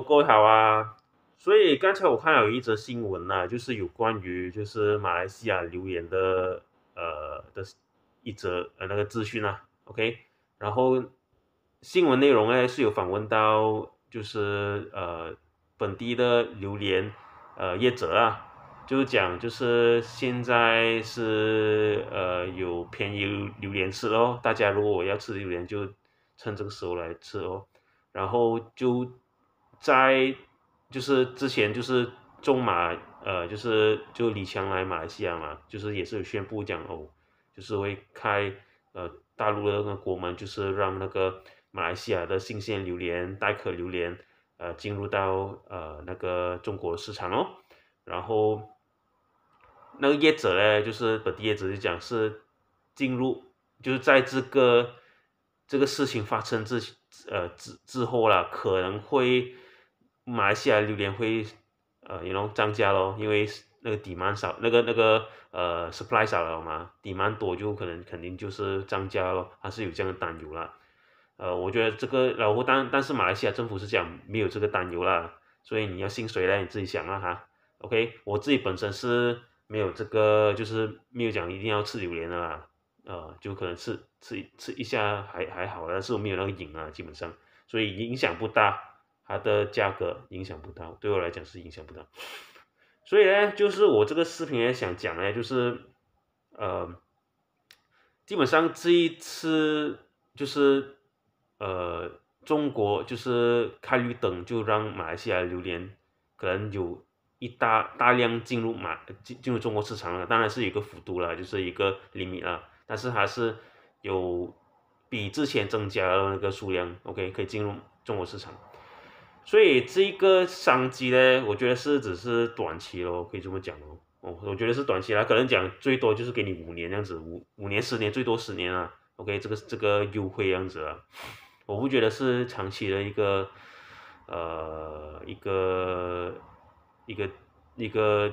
Hello，各位好啊。所以刚才我看到有一则新闻啊、就是有关于就是马来西亚留言的呃的一则呃那个资讯啊，OK。然后新闻内容呢是有访问到就是呃本地的榴莲呃业者啊，就是讲就是现在是呃有便宜榴莲吃咯，大家如果我要吃榴莲就趁这个时候来吃哦。然后就在就是之前就是中马呃就是就李强来马来西亚嘛，就是也是有宣布讲哦，就是会开呃大陆的那个国门，就是让那个马来西亚的新鲜榴莲、带壳榴莲呃进入到呃那个中国市场哦。然后那个业者呢，就是本地业者就讲是进入就是在这个这个事情发生之呃之之后啦，可能会马来西亚榴莲会呃，you know 涨价咯，因为那个 demand 少，那个那个呃 supply 少了嘛，demand 多就可能肯定就是涨价咯，还是有这样的担忧啦。呃，我觉得这个然后但但是马来西亚政府是讲没有这个担忧啦，所以你要信谁呢？你自己想啊哈。OK，我自己本身是没有这个，就是没有讲一定要吃榴莲的啦，呃，就可能吃吃吃一下还还好，但是我没有那个瘾啊，基本上，所以影响不大。它的价格影响不大，对我来讲是影响不大。所以呢，就是我这个视频也想讲呢，就是呃，基本上这一次就是呃，中国就是开绿灯，就让马来西亚榴莲可能有一大大量进入马进进入中国市场了，当然是一个幅度了，就是一个厘米了，但是还是有比之前增加了那个数量，OK 可以进入中国市场。所以这个商机呢，我觉得是只是短期咯，可以这么讲哦。哦，我觉得是短期啦，可能讲最多就是给你五年这样子，五五年、十年，最多十年啊。OK，这个这个优惠样子啊，我不觉得是长期的一个呃一个一个一个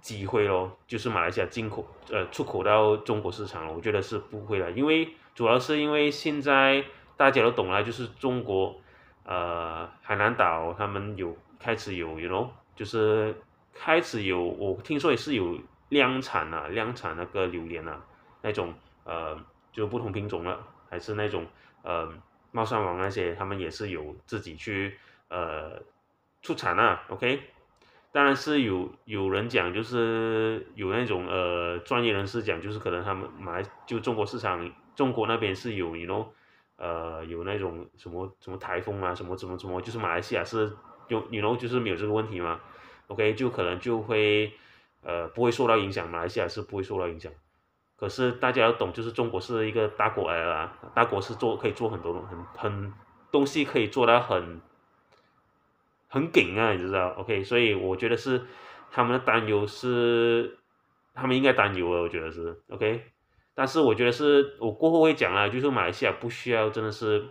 机会咯，就是马来西亚进口呃出口到中国市场了，我觉得是不会的，因为主要是因为现在大家都懂了，就是中国。呃，海南岛他们有开始有，you know，就是开始有，我听说也是有量产啊，量产那个榴莲啊，那种呃，就不同品种了，还是那种呃，茂山王那些，他们也是有自己去呃出产啊，OK，当然是有有人讲，就是有那种呃专业人士讲，就是可能他们买就中国市场，中国那边是有，you know。呃，有那种什么什么台风啊，什么什么什么，就是马来西亚是有，你 know 就是没有这个问题嘛，OK，就可能就会呃不会受到影响，马来西亚是不会受到影响。可是大家要懂，就是中国是一个大国来啦，大国是做可以做很多东很很东西可以做到很很紧啊，你知道？OK，所以我觉得是他们的担忧是他们应该担忧啊，我觉得是 OK。但是我觉得是我过后会讲啊，就是马来西亚不需要真的是，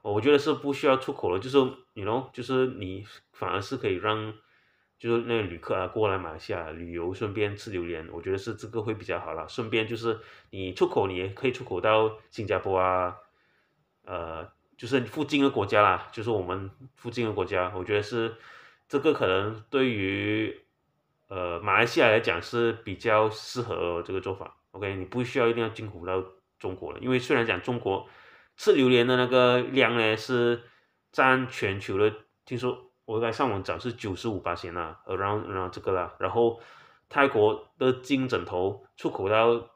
我觉得是不需要出口了，就是你 know，就是你反而是可以让，就是那个旅客啊过来马来西亚旅游，顺便吃榴莲，我觉得是这个会比较好了。顺便就是你出口，你也可以出口到新加坡啊，呃，就是附近的国家啦，就是我们附近的国家，我觉得是这个可能对于。呃，马来西亚来讲是比较适合这个做法。OK，你不需要一定要进口到中国了，因为虽然讲中国吃榴莲的那个量呢是占全球的，听说我在上网找是九十五八千呐，around around 这个啦。然后泰国的金枕头出口到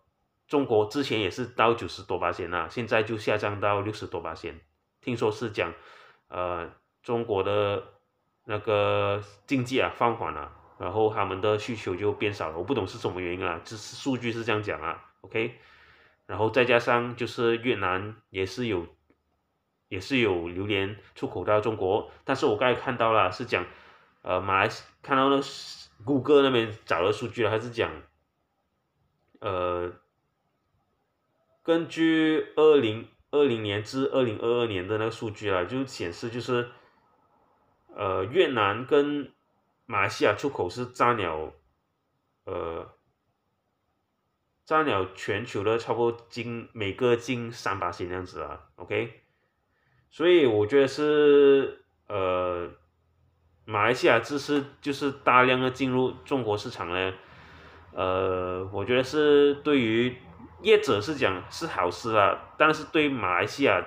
中国之前也是到九十多八千呐，现在就下降到六十多八千。听说是讲呃中国的那个经济啊放缓了。然后他们的需求就变少了，我不懂是什么原因啊，只是数据是这样讲啊，OK，然后再加上就是越南也是有，也是有榴莲出口到中国，但是我刚才看到了是讲，呃，马来看到那谷歌那边找的数据了，还是讲，呃，根据二零二零年至二零二二年的那个数据啊，就显示就是，呃，越南跟马来西亚出口是占了，呃，占了全球的差不多近每个近三八千这样子啊，OK，所以我觉得是呃，马来西亚这是就是大量的进入中国市场呢，呃，我觉得是对于业者是讲是好事啊，但是对马来西亚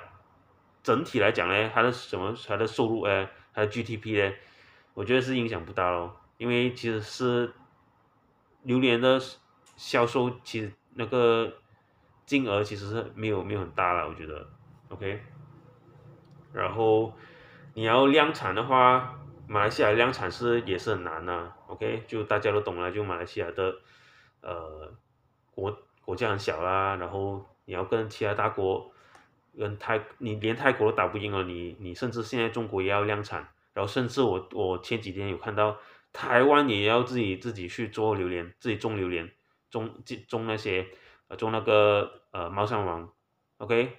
整体来讲呢，它的什么它的收入呃，它的 GDP 呢，我觉得是影响不大咯，因为其实是榴莲的销售其实那个金额其实是没有没有很大了，我觉得，OK。然后你要量产的话，马来西亚量产是也是很难的，OK，就大家都懂了，就马来西亚的呃国国家很小啦，然后你要跟其他大国，跟泰你连泰国都打不赢了，你你甚至现在中国也要量产，然后甚至我我前几天有看到台湾也要自己自己去做榴莲，自己种榴莲，种种那些呃种那个呃猫山王，OK。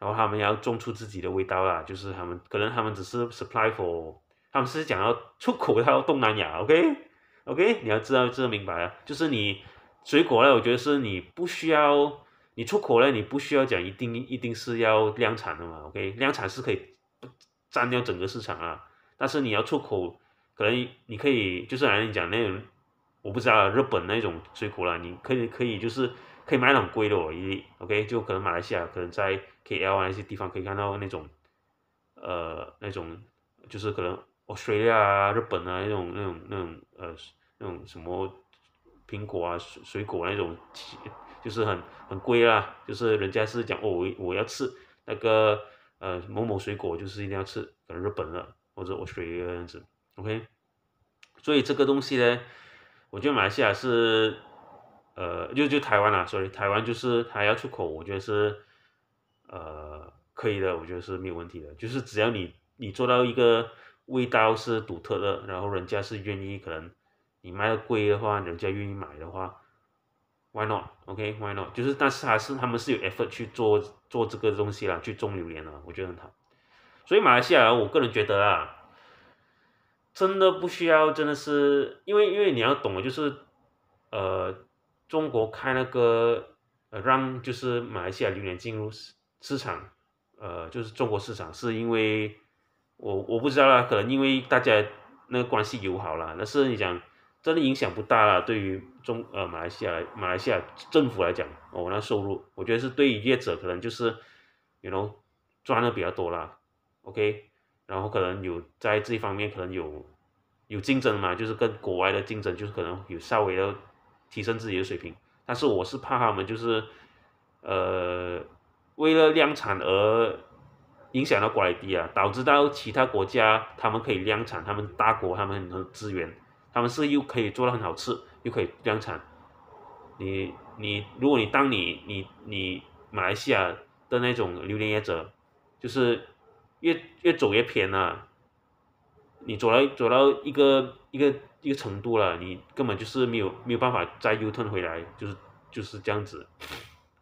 然后他们要种出自己的味道啦，就是他们可能他们只是 supply for，他们是讲要出口到东南亚，OK，OK，你要知道这明白啊，就是你水果呢，我觉得是你不需要你出口呢，你不需要讲一定一定是要量产的嘛，OK，量产是可以占掉整个市场啊，但是你要出口，可能你可以就是来你讲那种，我不知道日本那种水果啦，你可以可以就是可以买很贵的哦，一 OK，就可能马来西亚可能在。K.L. 啊那些地方可以看到那种，呃，那种就是可能 Australia 啊、日本啊那种那种那种呃那种什么苹果啊水水果那种，就是很很贵啦，就是人家是讲哦我我要吃那个呃某某水果就是一定要吃可能日本的或者 Australia 这样子，OK，所以这个东西呢，我觉得马来西亚是呃就就台湾啊，所以台湾就是它要出口，我觉得是。呃，可以的，我觉得是没有问题的。就是只要你你做到一个味道是独特的，然后人家是愿意，可能你卖的贵的话，人家愿意买的话，Why not？OK，Why not？就是但是还是他们是有 effort 去做做这个东西啦，去种榴莲啦，我觉得很好。所以马来西亚，我个人觉得啊，真的不需要，真的是因为因为你要懂的，就是呃，中国开那个呃让就是马来西亚榴莲进入。市场，呃，就是中国市场，是因为我我不知道啦，可能因为大家那个关系友好啦，但是你讲真的影响不大啦。对于中呃马来西亚马来西亚政府来讲，哦，那收入，我觉得是对于业者可能就是，you know 赚的比较多啦，OK，然后可能有在这一方面可能有有竞争嘛，就是跟国外的竞争，就是可能有稍微的提升自己的水平，但是我是怕他们就是，呃。为了量产而影响到管理低啊，导致到其他国家他们可以量产，他们大国他们很多资源，他们是又可以做的很好吃，又可以量产。你你如果你当你你你马来西亚的那种榴莲业者，就是越越走越偏了，你走到走到一个一个一个程度了，你根本就是没有没有办法再 U turn 回来，就是就是这样子。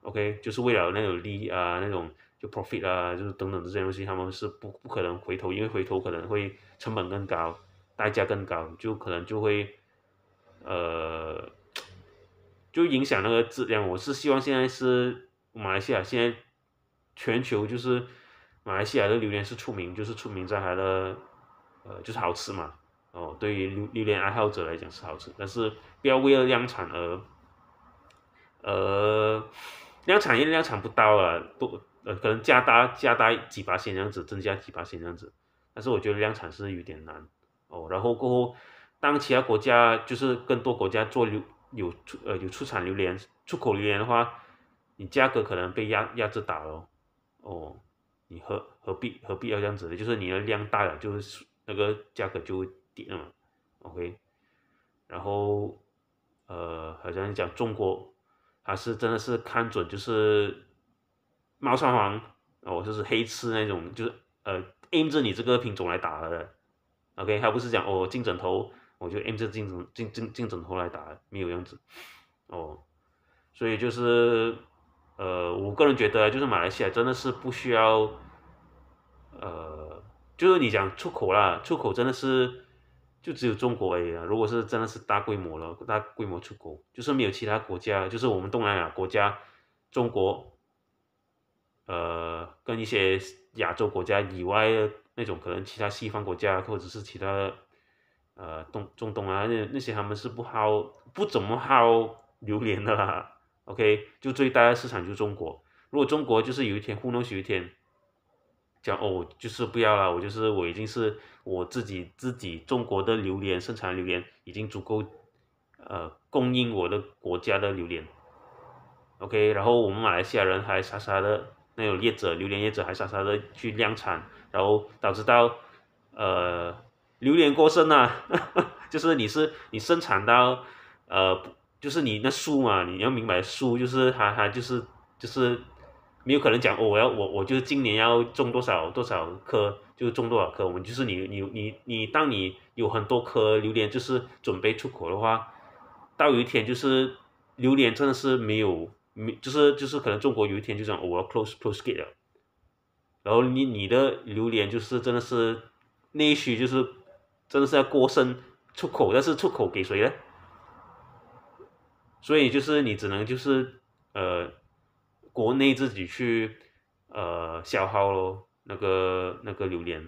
OK，就是为了那种利益啊，那种就 profit 啊，就是等等这些东西，他们是不不可能回头，因为回头可能会成本更高，代价更高，就可能就会，呃，就影响那个质量。我是希望现在是马来西亚，现在全球就是马来西亚的榴莲是出名，就是出名在它的，呃，就是好吃嘛。哦，对于榴榴莲爱好者来讲是好吃，但是不要为了量产而，呃。量产也量产不到啊，不呃可能加大加大几八千这样子，增加几八千这样子，但是我觉得量产是有点难哦。然后过后，当其他国家就是更多国家做榴有出呃有出产榴莲出口榴莲的话，你价格可能被压压制打了哦。你何何必何必要这样子的？就是你的量大了，就是那个价格就会跌了嘛。OK，然后呃好像讲中国。他是真的是看准，就是猫山王哦，就是黑刺那种，就是呃，aim 着你这个品种来打的，OK，他不是讲哦金枕头，我就 aim 着金枕金金金枕头来打，没有样子哦，所以就是呃，我个人觉得就是马来西亚真的是不需要，呃，就是你讲出口啦，出口真的是。就只有中国而已啊！如果是真的是大规模了，大规模出口，就是没有其他国家，就是我们东南亚国家，中国，呃跟一些亚洲国家以外的那种可能其他西方国家或者是其他呃东中东啊那那些他们是不好不怎么好榴莲的啦，OK，就最大的市场就是中国。如果中国就是有一天糊弄有一天讲哦，就是不要了，我就是我已经是我自己自己中国的榴莲生产榴莲已经足够呃供应我的国家的榴莲，OK，然后我们马来西亚人还傻傻的那种业者榴莲业者还傻傻的去量产，然后导致到呃榴莲过剩啊，就是你是你生产到呃就是你那树嘛，你要明白树就是它它就是就是没有可能讲哦，我要我我就今年要种多少多少棵，就种多少棵。我们就是你你你你，当你有很多颗榴莲，就是准备出口的话，到有一天就是榴莲真的是没有没，就是就是可能中国有一天就讲我要 close close gate 了，然后你你的榴莲就是真的是内需就是真的是要过剩出口，但是出口给谁呢？所以就是你只能就是呃。国内自己去呃消耗咯，那个那个榴莲，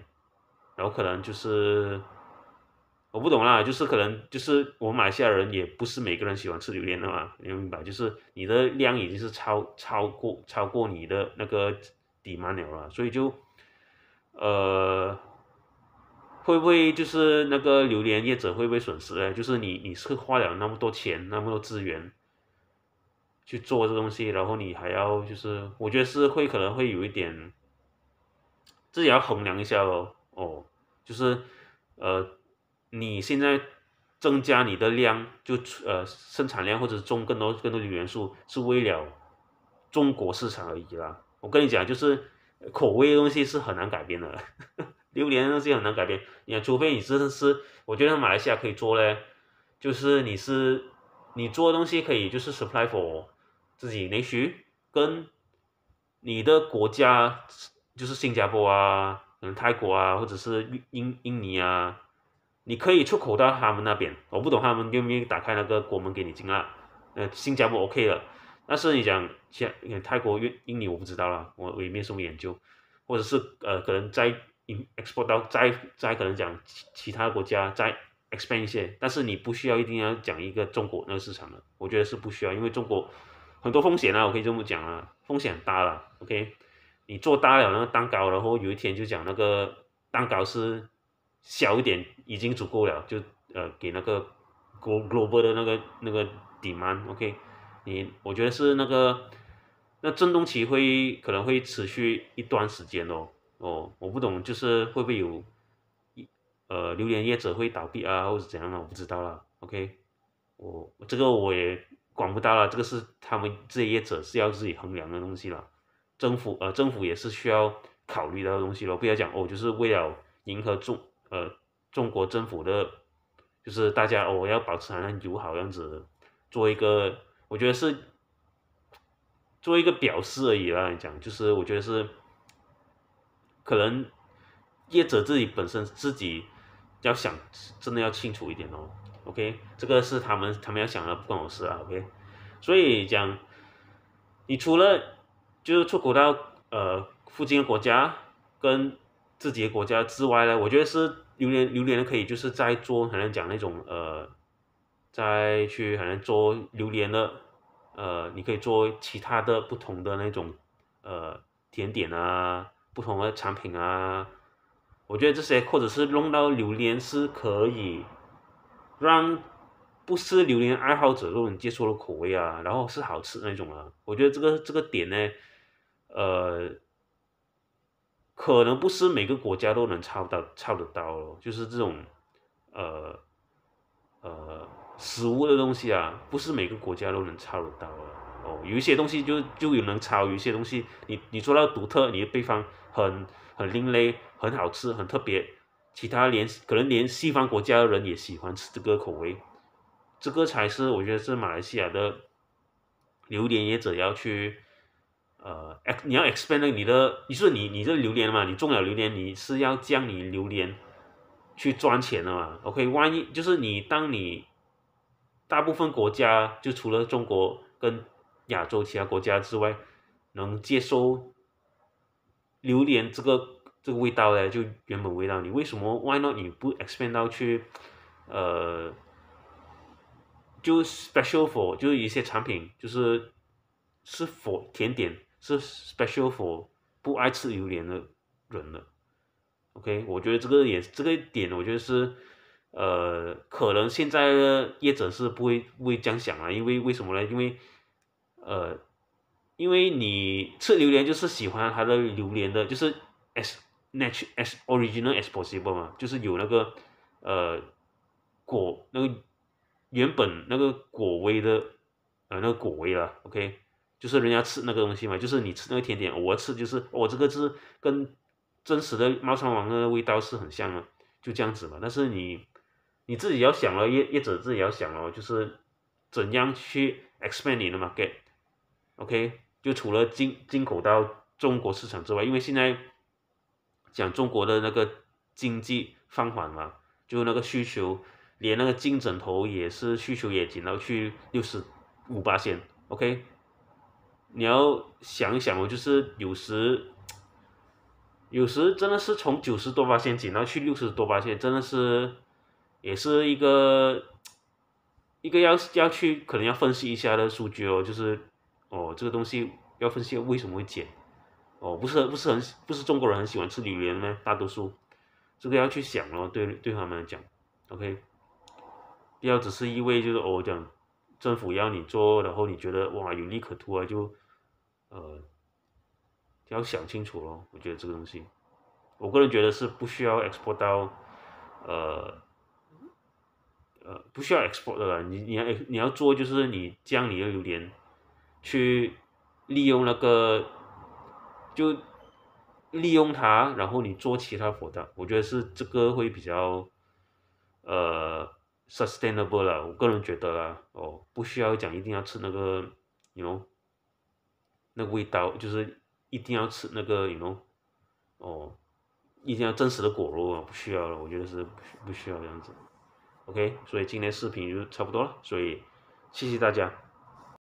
然后可能就是我不懂啦，就是可能就是我们马来西亚人也不是每个人喜欢吃榴莲的嘛，你明白？就是你的量已经是超超过超过你的那个底满了了，所以就呃会不会就是那个榴莲业者会不会损失呢？就是你你是花了那么多钱那么多资源。去做这东西，然后你还要就是，我觉得是会可能会有一点，自己要衡量一下咯。哦，就是呃，你现在增加你的量，就呃生产量或者种更多更多的元素，是为了中国市场而已啦。我跟你讲，就是口味的东西是很难改变的，榴莲的东西很难改变。你看，除非你真的是，我觉得马来西亚可以做嘞，就是你是你做的东西可以就是 supply for。自己内需跟你的国家就是新加坡啊，可能泰国啊，或者是印印尼啊，你可以出口到他们那边。我不懂他们愿不愿意打开那个国门给你进啊？呃，新加坡 OK 了，但是你讲像泰国、印印尼，我不知道了，我我也没什么研究，或者是呃，可能在 export 到再再可能讲其其他国家再 expand 一些，但是你不需要一定要讲一个中国那个市场的，我觉得是不需要，因为中国。很多风险啊，我可以这么讲啊，风险很大了。OK，你做大了那个蛋糕，然后有一天就讲那个蛋糕是小一点已经足够了，就呃给那个 global 的那个那个 demand。OK，你我觉得是那个那震动期会可能会持续一段时间哦。哦，我不懂，就是会不会有一呃榴莲业者会倒闭啊，或者怎样的，我不知道了。OK，我这个我也。管不到了，这个是他们这些业者是要自己衡量的东西了。政府呃，政府也是需要考虑到的东西了。不要讲哦，就是为了迎合中呃中国政府的，就是大家哦要保持好像友好样子，做一个我觉得是做一个表示而已啦。讲就是我觉得是可能业者自己本身自己要想真的要清楚一点哦。OK，这个是他们他们要想的，不关我事啊。OK，所以讲，你除了就是出口到呃附近的国家跟自己的国家之外呢，我觉得是榴莲榴莲可以就是在做，可能讲那种呃，再去可能做榴莲的呃，你可以做其他的不同的那种呃甜点啊，不同的产品啊，我觉得这些或者是弄到榴莲是可以。让不是榴莲爱好者都能接受的口味啊，然后是好吃那种啊，我觉得这个这个点呢，呃，可能不是每个国家都能抄到抄得到咯，就是这种呃呃食物的东西啊，不是每个国家都能抄得到的哦，有一些东西就就有能抄，有一些东西你你做到独特，你的配方很很另类，很好吃，很特别。其他连可能连西方国家的人也喜欢吃这个口味，这个才是我觉得是马来西亚的榴莲业者要去，呃，你要 expand 你的，你说你你这榴莲嘛，你种了榴莲，你是要将你榴莲去赚钱的嘛？OK，万一就是你当你大部分国家就除了中国跟亚洲其他国家之外，能接收榴莲这个这个味道呢，就原本味道，你为什么 Why not 你不 expand 到去，呃，就 special for 就是一些产品，就是是 for 甜点，是 special for 不爱吃榴莲的人的。OK，我觉得这个也这个点，我觉得是，呃，可能现在的业者是不会不会这样想啊，因为为什么呢？因为，呃，因为你吃榴莲就是喜欢它的榴莲的，就是 as natural as original as possible 嘛，就是有那个呃果那个原本那个果味的呃那个果味了，OK，就是人家吃那个东西嘛，就是你吃那个甜点，我吃就是我这个是跟。真实的猫山王的味道是很像的，就这样子嘛。但是你你自己要想了，业业者自己要想了，就是怎样去 expand 你的 market，OK？就除了进进口到中国市场之外，因为现在讲中国的那个经济放缓嘛，就那个需求，连那个金枕头也是需求也紧到去六十五八线，OK？你要想一想哦，就是有时。有时真的是从九十多八线减到去六十多八线，真的是也是一个一个要要去可能要分析一下的数据哦，就是哦这个东西要分析为什么会减，哦不是不是很不是中国人很喜欢吃榴莲吗？大多数这个要去想咯，对对他们来讲，OK，不要只是一味就是哦讲政府要你做，然后你觉得哇有利可图啊就呃。要想清楚咯，我觉得这个东西，我个人觉得是不需要 export 到，呃，呃，不需要 export 的。你你要你要做就是你将你的榴莲，去利用那个，就利用它，然后你做其他活的，我觉得是这个会比较，呃，sustainable 了。我个人觉得啦，哦，不需要讲一定要吃那个，you know，那个味道就是。一定要吃那个，you know，哦，一定要真实的果肉啊，不需要了，我觉得是不需要这样子，OK，所以今天视频就差不多了，所以谢谢大家。